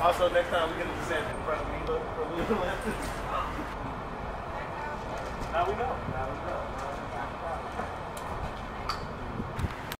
Also, next time we get to stand in front of me, look, for Lululemon. Now we know. Now we know.